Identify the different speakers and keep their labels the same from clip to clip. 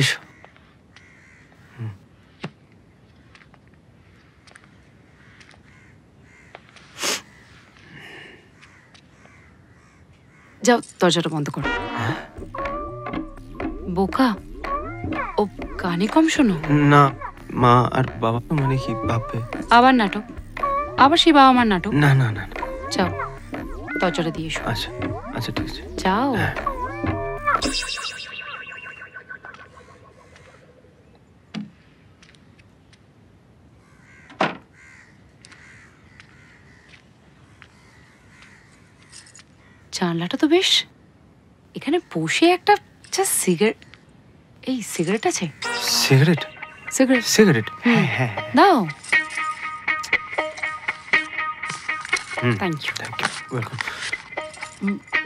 Speaker 1: এসো
Speaker 2: যাও দরজাটা বন্ধ করো। বোকা? ও কানে কম শোনো।
Speaker 1: না মা আর বাবা তো মানে কি ভাববে?
Speaker 2: আবার নাটক? আবার সেই বাবা মার নাটক?
Speaker 1: না না না না।
Speaker 2: যাও দরজাটা দিয়ে এসো।
Speaker 1: আচ্ছা আচ্ছা ঠিক আছে।
Speaker 2: যাও। জানলাটা তো বেশ। এখানে বসে একটা জাস্ট সিগারেট এই সিগারেট আছে?
Speaker 1: সিগারেট
Speaker 2: সিগারেট
Speaker 1: সিগারেট হ্যাঁ হ্যাঁ
Speaker 2: দাও। Thank you
Speaker 1: thank you welcome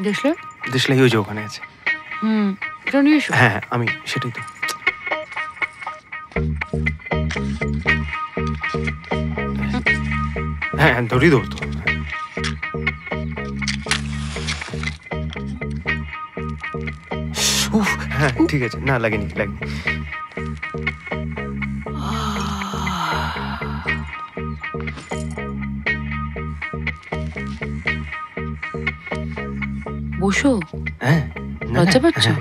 Speaker 2: দেখলে?
Speaker 1: দেশলাই ওই যে ওখানে আছে।
Speaker 2: হুম
Speaker 1: হ্যাঁ হ্যাঁ আমি সেটাই তো। হ্যাঁ হ্যাঁ ধরি দেবো হ্যাঁ ঠিক আছে। না লাগেনি লাগেনি।
Speaker 2: বসো।
Speaker 1: হ্যাঁ না,
Speaker 2: লজ্জা
Speaker 1: না,
Speaker 2: পাচ্ছ?
Speaker 1: হ্যাঁ।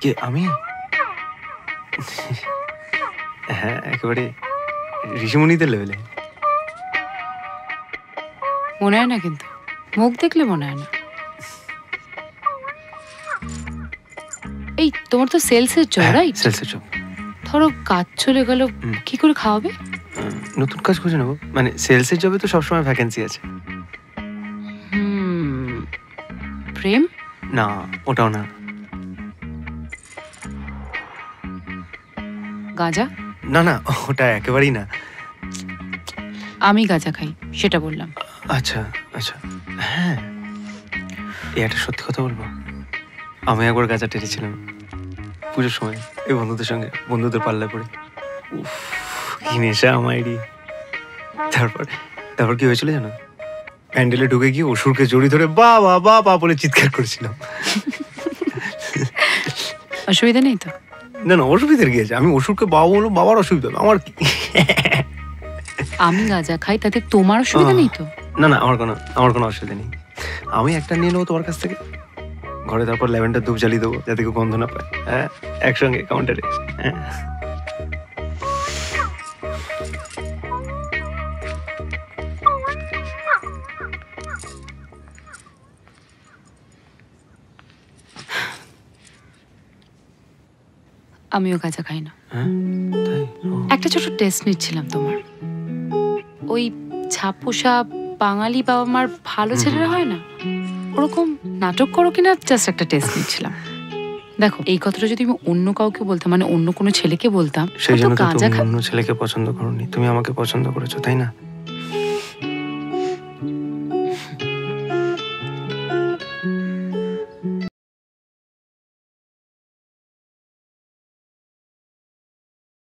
Speaker 1: কে আমি? হ্যাঁ একেবারে ঋষিমণিদের লেভেলে।
Speaker 2: মনে হয় না কিন্তু। মুখ দেখলে মনে হয় না। এই তোমার তো সেলসের জব রাইট
Speaker 1: সেলসের জব
Speaker 2: ধরো কাজ চলে গেল। কি করে খাওয়াবে?
Speaker 1: নতুন কাজ খুঁজে নেব। মানে সেলসের জবে তো সবসময় ভ্যাকেন্সি আছে।
Speaker 2: প্রেম?
Speaker 1: না ওটাও না।
Speaker 2: গাঁজা?
Speaker 1: না না ওটা একেবারেই না।
Speaker 2: আমি গাঁজা খাই সেটা বললাম।
Speaker 1: আচ্ছা আচ্ছা। হ্যাঁ। এই একটা সত্যি কথা বলব। আমি একবার গাঁজা টেরেছিলাম পুজোর সময় এই বন্ধুদের সঙ্গে বন্ধুদের পাল্লায় পড়ে। উফ কি নেশা আমারই। তারপর তারপর কি হয়েছিল জানো? প্যান্ডেলে ঢুকে গিয়ে অসুরকে জড়ি ধরে বা বা বা বা বলে চিৎকার করেছিলাম।
Speaker 2: অসুবিধা নেই তো?
Speaker 1: না না অসুবিধার গিয়েছে আমি অসুরকে বাবা বলব বাবার অসুবিধা। আমার কি?
Speaker 2: আমি গাঁজা খাই তাতে তোমার অসুবিধা নেই তো?
Speaker 1: না না আমার কোনো আমার কোনো অসুবিধা নেই। আমি একটা নিয়ে নেব তোমার কাছ থেকে। ঘরে তারপর ল্যাভেন্ডার ধূপ জ্বালিয়ে দেবো যাতে কেউ গন্ধ না পায়। হ্যাঁ একসঙ্গে কাউন্টারে হ্যাঁ।
Speaker 2: আমিও গাঁজা খাই না।
Speaker 1: হ্যাঁ
Speaker 2: একটা ছোট টেস্ট নিচ্ছিলাম তোমার। ওই ছাপোষা বাঙালি বাবা মার ভালো ছেলেরা হয় না? ওরকম নাটক করো কিনা জাস্ট একটা টেস্ট নিচ্ছিলাম। দেখো এই কথাটা যদি আমি অন্য কাউকে বলতাম মানে অন্য কোনো ছেলেকে বলতাম
Speaker 1: সেই জন্য তুমি অন্য ছেলেকে পছন্দ করোনি। তুমি আমাকে পছন্দ করেছ তাই না?